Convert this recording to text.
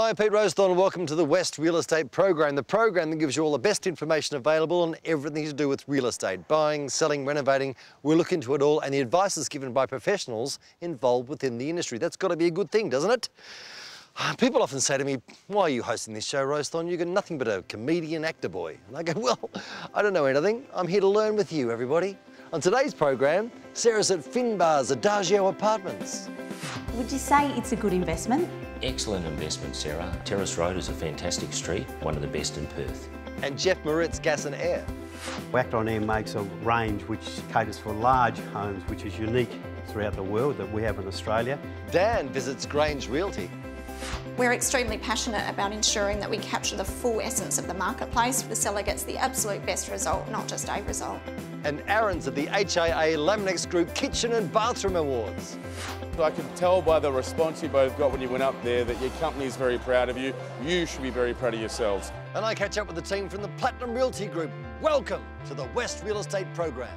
Hi, Pete Rowsthorn. And welcome to the West Real Estate Program, the program that gives you all the best information available on everything to do with real estate buying, selling, renovating. We'll look into it all, and the advice is given by professionals involved within the industry. That's got to be a good thing, doesn't it? People often say to me, why are you hosting this show, Rowsthorn? You've got nothing but a comedian actor boy. And I go, well, I don't know anything. I'm here to learn with you, everybody. On today's program, Sarah's at Finbar's Adagio Apartments. Would you say it's a good investment? Excellent investment, Sarah. Terrace Road is a fantastic street, one of the best in Perth. And Jeff Mouritz Gas and Air. Actron Air makes a range which caters for large homes, which is unique throughout the world that we have in Australia. Dan visits Grange Realty. We're extremely passionate about ensuring that we capture the full essence of the marketplace. The seller gets the absolute best result, not just a result. And Aaron's at the HIA Laminex Group Kitchen and Bathroom Awards. I could tell by the response you both got when you went up there that your company is very proud of you. You should be very proud of yourselves. And I catch up with the team from the Platinum Realty Group. Welcome to the West Real Estate Program.